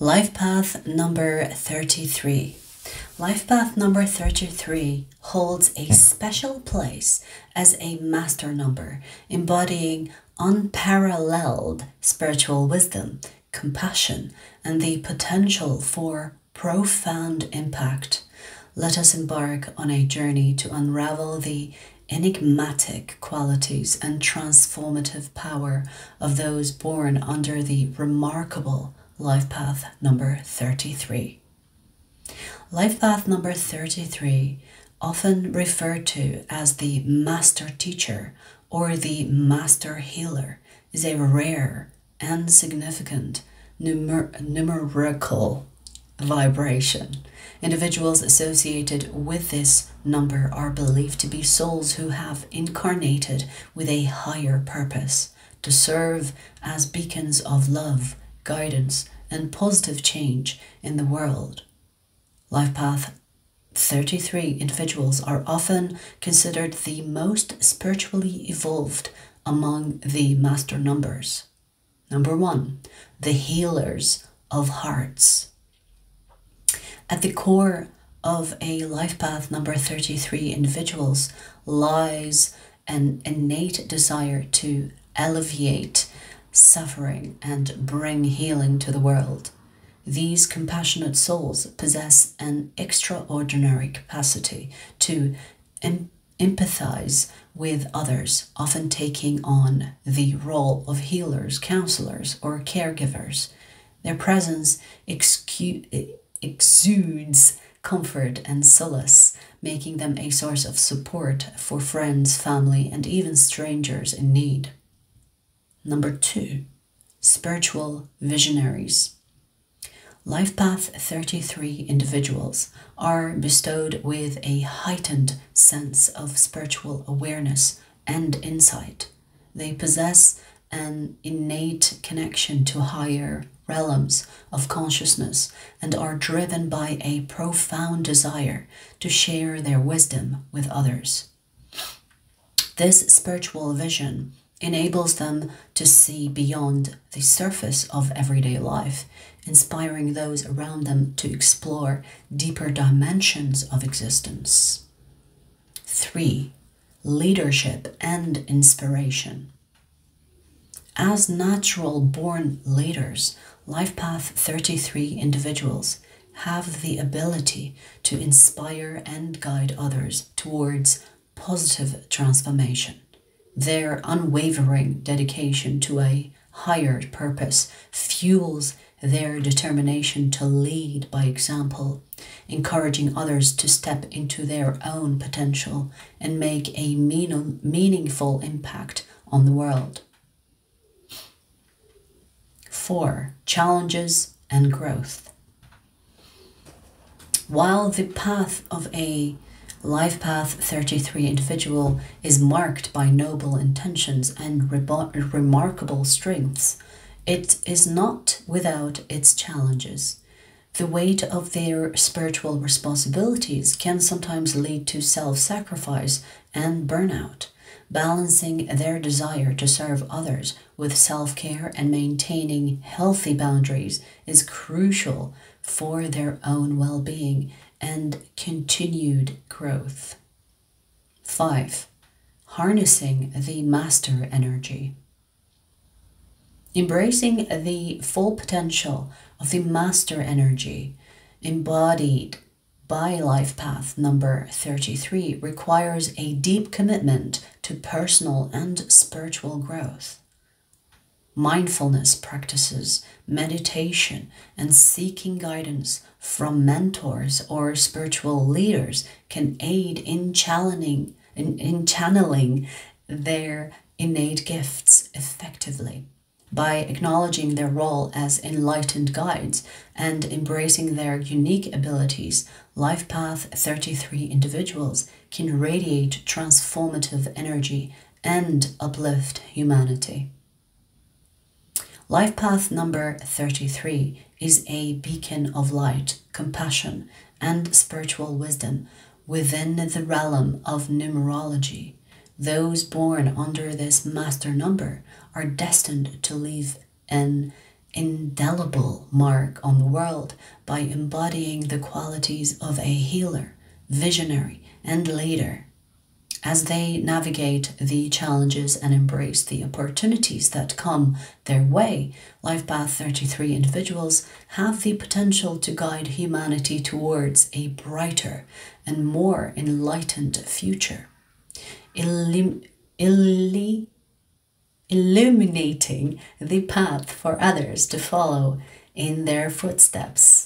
Life path number 33. Life path number 33 holds a special place as a master number, embodying unparalleled spiritual wisdom, compassion, and the potential for profound impact. Let us embark on a journey to unravel the enigmatic qualities and transformative power of those born under the remarkable life path number 33. Life path number 33, often referred to as the master teacher or the master healer, is a rare and significant numer- numerical vibration. Individuals associated with this number are believed to be souls who have incarnated with a higher purpose to serve as beacons of love, guidance, and positive change in the world. Life Path 33 individuals are often considered the most spiritually evolved among the master numbers. Number one, the healers of hearts. At the core of a life path number 33 individuals lies an innate desire to alleviate suffering and bring healing to the world. These compassionate souls possess an extraordinary capacity to em- empathize with others, often taking on the role of healers, counselors, or caregivers. Their presence exudes comfort and solace, making them a source of support for friends, family, and even strangers in need. Number two, spiritual visionaries. Life Path 33 individuals are bestowed with a heightened sense of spiritual awareness and insight. They possess an innate connection to higher realms of consciousness and are driven by a profound desire to share their wisdom with others. This spiritual vision enables them to see beyond the surface of everyday life, inspiring those around them to explore deeper dimensions of existence. 3. Leadership and inspiration. As natural born leaders, Life Path 33 individuals have the ability to inspire and guide others towards positive transformation. Their unwavering dedication to a higher purpose fuels their determination to lead by example, encouraging others to step into their own potential and make a mean- meaningful impact on the world. Four, challenges and growth. While the path of a Life Path 33 individual is marked by noble intentions and remarkable strengths, it is not without its challenges. The weight of their spiritual responsibilities can sometimes lead to self sacrifice and burnout. Balancing their desire to serve others with self care and maintaining healthy boundaries is crucial for their own well being and continued growth. 5. Harnessing the master energy. Embracing the full potential of the master energy embodied by Life Path number 33 requires a deep commitment to personal and spiritual growth. Mindfulness practices, meditation, and seeking guidance from mentors or spiritual leaders can aid in channeling, in, in channeling their innate gifts effectively by acknowledging their role as enlightened guides and embracing their unique abilities, Life Path 33 individuals can radiate transformative energy and uplift humanity. Life Path number 33 is a beacon of light, compassion, and spiritual wisdom within the realm of numerology. Those born under this master number are destined to leave an indelible mark on the world by embodying the qualities of a healer, visionary, and leader. As they navigate the challenges and embrace the opportunities that come their way, Life Path 33 individuals have the potential to guide humanity towards a brighter and more enlightened future. Illi- illuminating the path for others to follow in their footsteps.